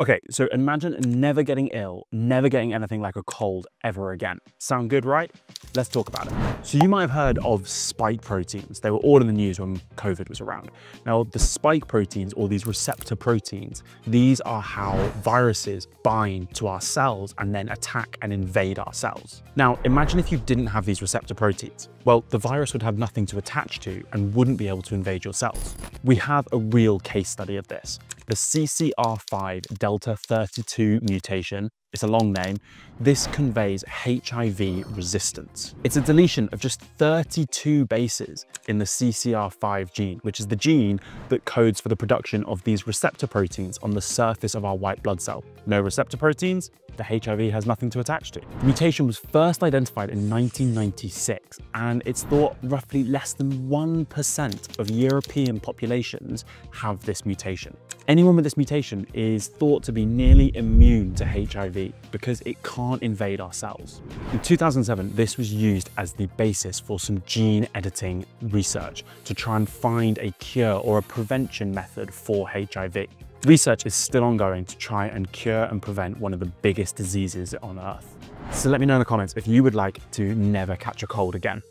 Okay, so imagine never getting ill, never getting anything like a cold ever again. Sound good, right? Let's talk about it. So you might have heard of spike proteins. They were all in the news when COVID was around. Now, the spike proteins or these receptor proteins, these are how viruses bind to our cells and then attack and invade our cells. Now, imagine if you didn't have these receptor proteins. Well, the virus would have nothing to attach to and wouldn't be able to invade your cells. We have a real case study of this the CCR5 Delta 32 mutation. It's a long name. This conveys HIV resistance. It's a deletion of just 32 bases in the CCR5 gene, which is the gene that codes for the production of these receptor proteins on the surface of our white blood cell. No receptor proteins, the HIV has nothing to attach to. The mutation was first identified in 1996, and it's thought roughly less than 1% of European populations have this mutation. Anyone with this mutation is thought to be nearly immune to HIV because it can't invade our cells. In 2007, this was used as the basis for some gene editing research to try and find a cure or a prevention method for HIV. Research is still ongoing to try and cure and prevent one of the biggest diseases on earth. So let me know in the comments if you would like to never catch a cold again.